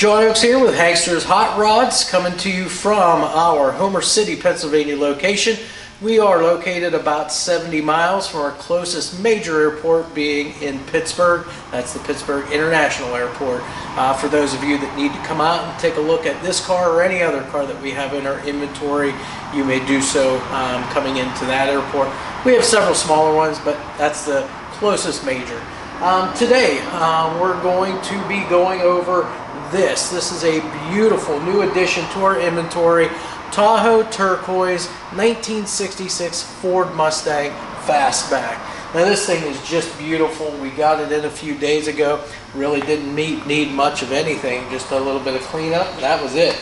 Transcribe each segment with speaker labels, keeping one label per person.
Speaker 1: John Oaks here with Hankster's Hot Rods coming to you from our Homer City, Pennsylvania location. We are located about 70 miles from our closest major airport being in Pittsburgh. That's the Pittsburgh International Airport. Uh, for those of you that need to come out and take a look at this car or any other car that we have in our inventory, you may do so um, coming into that airport. We have several smaller ones, but that's the closest major. Um, today, uh, we're going to be going over this. This is a beautiful new addition to our inventory. Tahoe Turquoise 1966 Ford Mustang Fastback. Now this thing is just beautiful. We got it in a few days ago. Really didn't need, need much of anything, just a little bit of cleanup. That was it.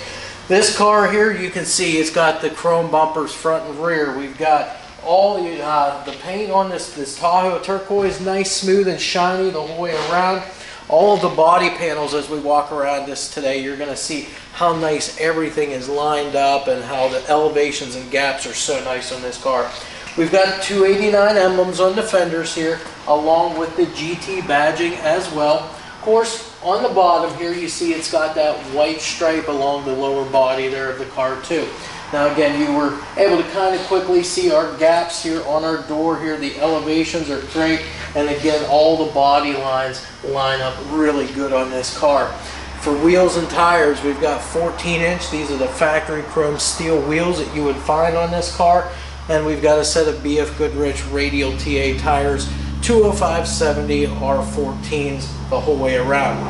Speaker 1: This car here, you can see it's got the chrome bumpers front and rear. We've got all the, uh, the paint on this, this Tahoe Turquoise, nice, smooth, and shiny the whole way around all the body panels as we walk around this today you're going to see how nice everything is lined up and how the elevations and gaps are so nice on this car. We've got 289 emblems on the fenders here along with the GT badging as well. Of course on the bottom here you see it's got that white stripe along the lower body there of the car too now again, you were able to kind of quickly see our gaps here on our door here. The elevations are great. And again, all the body lines line up really good on this car. For wheels and tires, we've got 14 inch. These are the factory chrome steel wheels that you would find on this car. And we've got a set of BF Goodrich radial TA tires, 205-70 R14s the whole way around.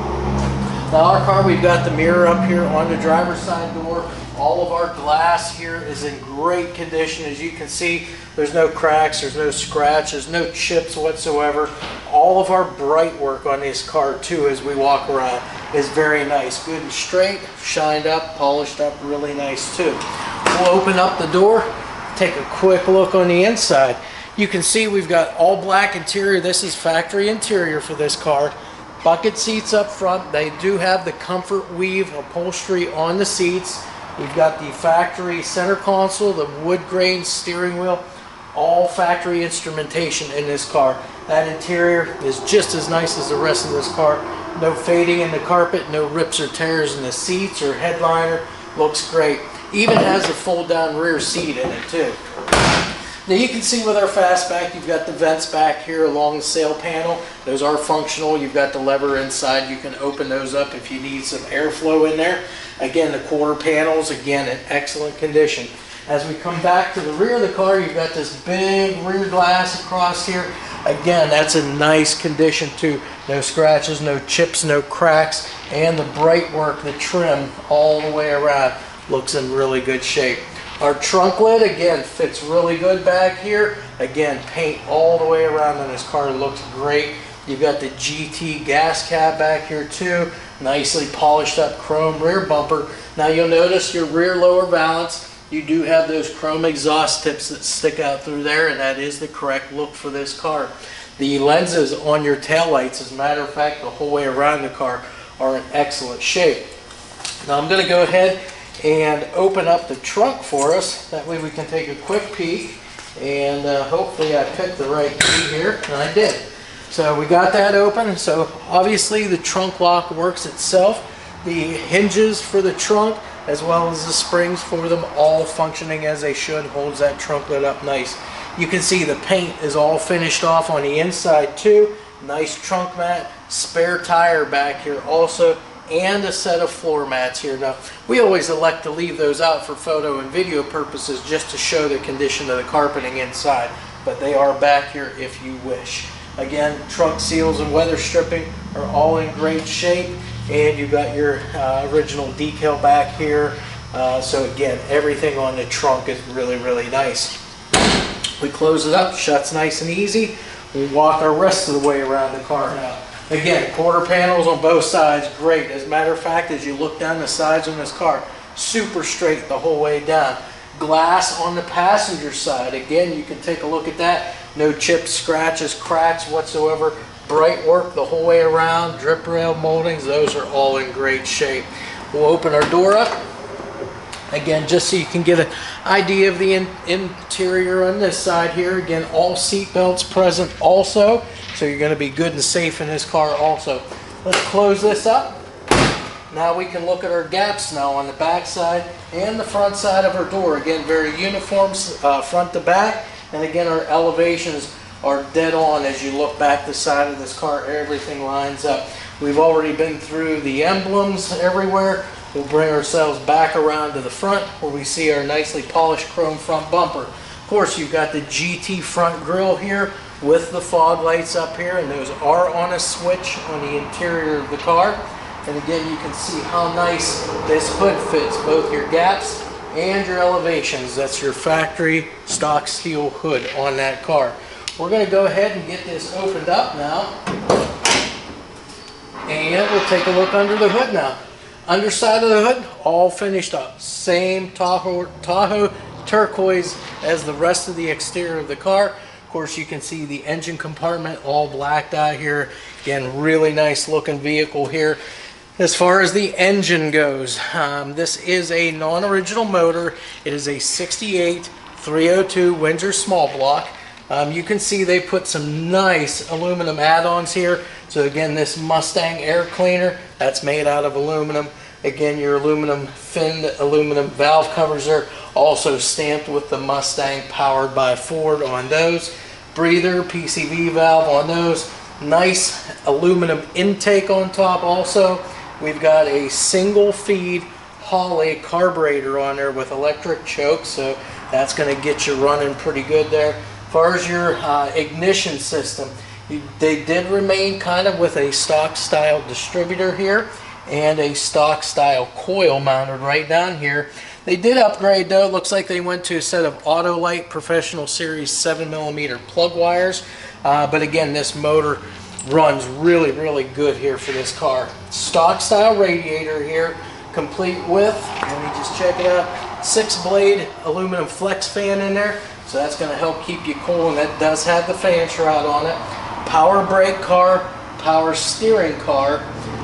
Speaker 1: Now our car, we've got the mirror up here on the driver's side door. All of our glass here is in great condition. As you can see, there's no cracks, there's no scratches, no chips whatsoever. All of our bright work on this car too as we walk around is very nice. Good and straight, shined up, polished up, really nice too. We'll open up the door, take a quick look on the inside. You can see we've got all black interior. This is factory interior for this car. Bucket seats up front. They do have the comfort weave upholstery on the seats. We've got the factory center console, the wood grain steering wheel, all factory instrumentation in this car. That interior is just as nice as the rest of this car. No fading in the carpet, no rips or tears in the seats or headliner. Looks great. Even has a fold down rear seat in it too. Now you can see with our fastback, you've got the vents back here along the sail panel. Those are functional. You've got the lever inside. You can open those up if you need some airflow in there. Again, the quarter panels, again, in excellent condition. As we come back to the rear of the car, you've got this big rear glass across here. Again, that's a nice condition too. No scratches, no chips, no cracks, and the bright work, the trim all the way around looks in really good shape. Our trunk lid, again, fits really good back here. Again, paint all the way around on this car looks great. You've got the GT gas cap back here too. Nicely polished up chrome rear bumper. Now you'll notice your rear lower valance, you do have those chrome exhaust tips that stick out through there and that is the correct look for this car. The lenses on your tail lights, as a matter of fact, the whole way around the car are in excellent shape. Now I'm going to go ahead and open up the trunk for us. That way we can take a quick peek and uh, hopefully I picked the right key here and I did. So we got that open. So obviously the trunk lock works itself. The hinges for the trunk as well as the springs for them all functioning as they should holds that trunk lid up nice. You can see the paint is all finished off on the inside too. Nice trunk mat, spare tire back here also and a set of floor mats here. Now, we always elect to leave those out for photo and video purposes just to show the condition of the carpeting inside, but they are back here if you wish. Again, trunk seals and weather stripping are all in great shape, and you've got your uh, original decal back here. Uh, so again, everything on the trunk is really, really nice. We close it up, shuts nice and easy. We walk our rest of the way around the car now. Again, quarter panels on both sides, great. As a matter of fact, as you look down the sides on this car, super straight the whole way down. Glass on the passenger side, again, you can take a look at that. No chips, scratches, cracks whatsoever. Bright work the whole way around, drip rail moldings, those are all in great shape. We'll open our door up. Again, just so you can get an idea of the in interior on this side here. Again, all seat belts present also. So you're going to be good and safe in this car also. Let's close this up. Now we can look at our gaps now on the back side and the front side of our door. Again, very uniform uh, front to back. And again, our elevations are dead on as you look back the side of this car. Everything lines up. We've already been through the emblems everywhere. We'll bring ourselves back around to the front where we see our nicely polished chrome front bumper. Of course, you've got the GT front grille here with the fog lights up here and those are on a switch on the interior of the car. And again, you can see how nice this hood fits both your gaps and your elevations. That's your factory stock steel hood on that car. We're going to go ahead and get this opened up now. And we'll take a look under the hood now. Underside of the hood, all finished up. Same Tahoe, Tahoe turquoise as the rest of the exterior of the car. Of course, you can see the engine compartment all blacked out here. Again, really nice looking vehicle here. As far as the engine goes, um, this is a non-original motor. It is a 68 302 Windsor small block. Um, you can see they put some nice aluminum add-ons here. So again, this Mustang air cleaner, that's made out of aluminum. Again, your aluminum finned aluminum valve covers are also stamped with the Mustang powered by Ford on those. Breather, PCV valve on those. Nice aluminum intake on top also. We've got a single feed Holley carburetor on there with electric choke, so that's going to get you running pretty good there. As far as your uh, ignition system, you, they did remain kind of with a stock style distributor here and a stock style coil mounted right down here. They did upgrade though. It looks like they went to a set of Autolite Professional Series 7 millimeter plug wires. Uh, but again, this motor runs really, really good here for this car. Stock style radiator here, complete with, let me just check it out, six blade aluminum flex fan in there. So that's gonna help keep you cool and that does have the fan shroud on it. Power brake car, power steering car.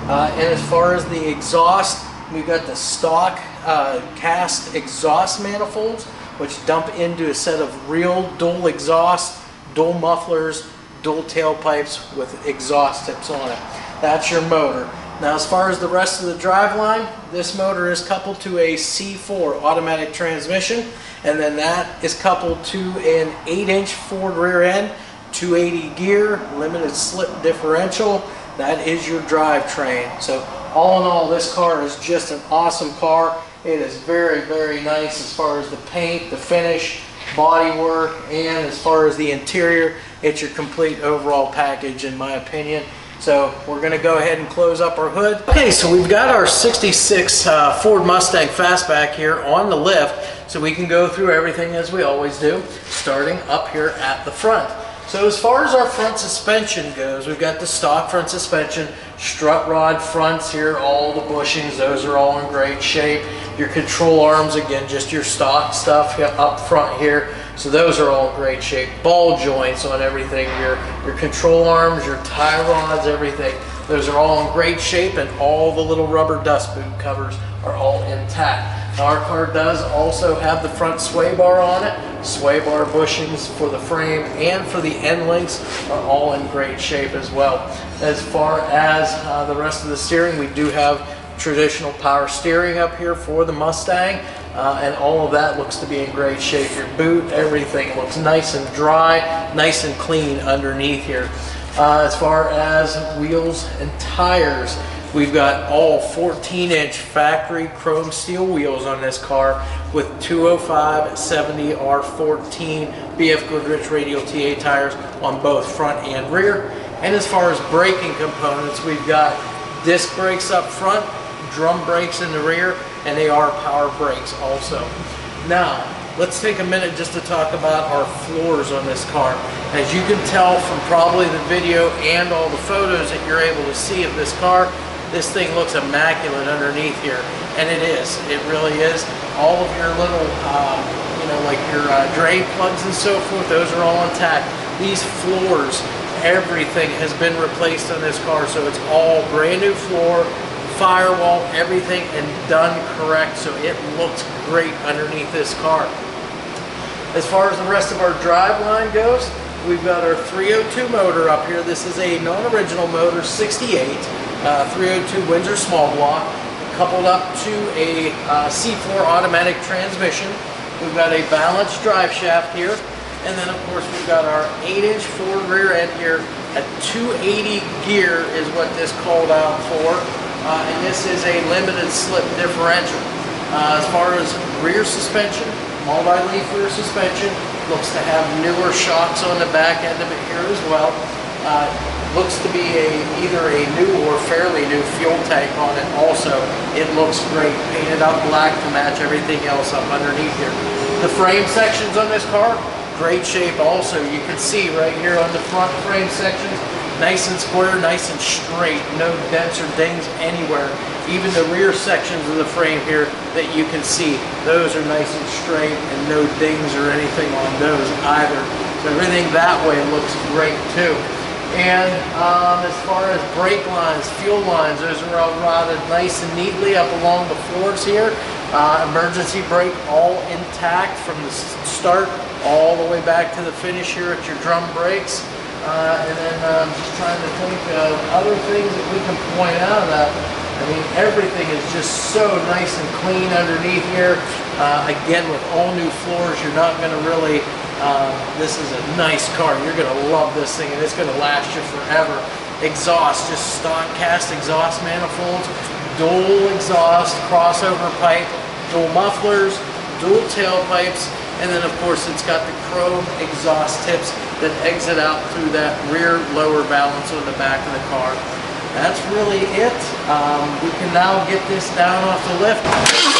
Speaker 1: Uh, and as far as the exhaust, we've got the stock uh, cast exhaust manifolds, which dump into a set of real dual exhaust, dual mufflers, dual tailpipes with exhaust tips on it. That's your motor. Now as far as the rest of the driveline, this motor is coupled to a C4 automatic transmission and then that is coupled to an 8 inch Ford rear end, 280 gear, limited slip differential. That is your drivetrain. So all in all, this car is just an awesome car. It is very, very nice as far as the paint, the finish, body work, and as far as the interior, it's your complete overall package in my opinion. So we're going to go ahead and close up our hood. Okay, so we've got our 66 uh, Ford Mustang Fastback here on the lift. So we can go through everything as we always do, starting up here at the front. So as far as our front suspension goes, we've got the stock front suspension, strut rod fronts here, all the bushings, those are all in great shape. Your control arms, again, just your stock stuff up front here. So those are all great shape. Ball joints on everything, your, your control arms, your tie rods, everything. Those are all in great shape and all the little rubber dust boot covers are all intact. Our car does also have the front sway bar on it. Sway bar bushings for the frame and for the end links are all in great shape as well. As far as uh, the rest of the steering, we do have traditional power steering up here for the Mustang. Uh, and all of that looks to be in great shape. Your boot, everything looks nice and dry, nice and clean underneath here. Uh, as far as wheels and tires, We've got all 14 inch factory chrome steel wheels on this car with 205 70 R14 BF Goodrich radial TA tires on both front and rear. And as far as braking components, we've got disc brakes up front, drum brakes in the rear, and they are power brakes also. Now, let's take a minute just to talk about our floors on this car. As you can tell from probably the video and all the photos that you're able to see of this car, this thing looks immaculate underneath here, and it is. It really is. All of your little, um, you know, like your uh, drain plugs and so forth, those are all intact. These floors, everything has been replaced on this car, so it's all brand new floor, firewall, everything, and done correct, so it looks great underneath this car. As far as the rest of our driveline goes, we've got our 302 motor up here. This is a non-original motor, 68 uh, 302 Windsor small block. coupled up to a uh, C4 automatic transmission. We've got a balanced drive shaft here. And then of course we've got our 8-inch Ford rear end here. A 280 gear is what this called out for. Uh, and this is a limited slip differential. Uh, as far as rear suspension, multi-leaf rear suspension, looks to have newer shocks on the back end of it here as well. Uh, looks to be a either a new or fairly new fuel tank on it also. It looks great, painted up black to match everything else up underneath here. The frame sections on this car, great shape also. You can see right here on the front frame sections, nice and square, nice and straight, no dents or dings anywhere. Even the rear sections of the frame here that you can see, those are nice and straight and no dings or anything on those either. So everything that way looks great too. And um, as far as brake lines, fuel lines, those are all routed nice and neatly up along the floors here. Uh, emergency brake all intact from the start all the way back to the finish here at your drum brakes. Uh, and then I'm um, just trying to think of other things that we can point out of that. I mean, everything is just so nice and clean underneath here. Uh, again, with all new floors, you're not going to really um, this is a nice car. You're going to love this thing and it's going to last you forever. Exhaust, just stock cast exhaust manifolds, dual exhaust, crossover pipe, dual mufflers, dual tailpipes, and then of course it's got the chrome exhaust tips that exit out through that rear lower valance on the back of the car. That's really it. Um, we can now get this down off the lift.